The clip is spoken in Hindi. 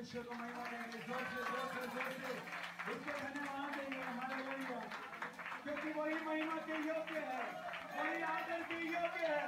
परमेश्वर को महिमा देंगे ज़ोर से ज़ोर से ज़ोर से उसको धन्यवाद देंगे हमारे हालेलुया क्योंकि वही महिमा के योग्य है, वही आदर के योग्य है।